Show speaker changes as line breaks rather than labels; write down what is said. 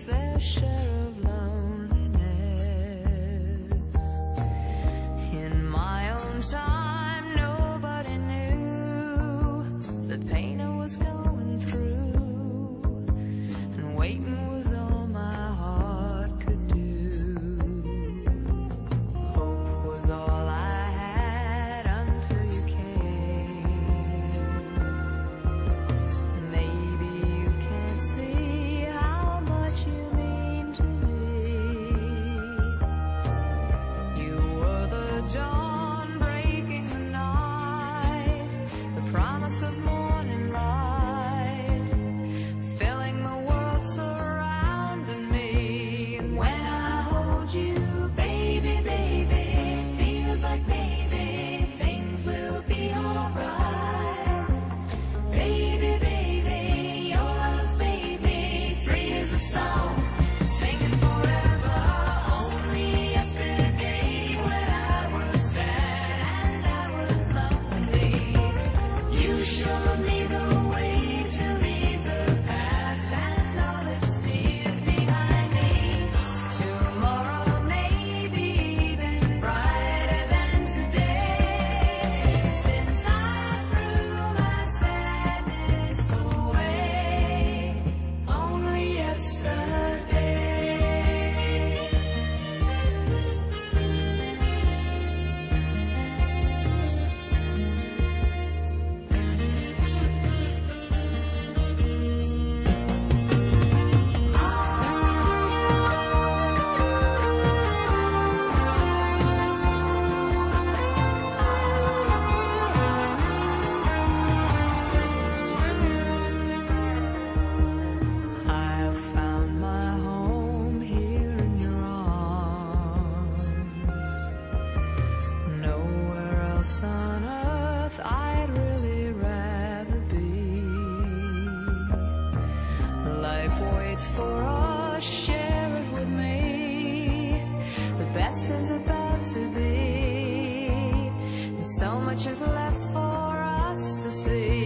their share of loneliness in my own time. for us, share it with me. The best is about to be, and so much is left for us to see.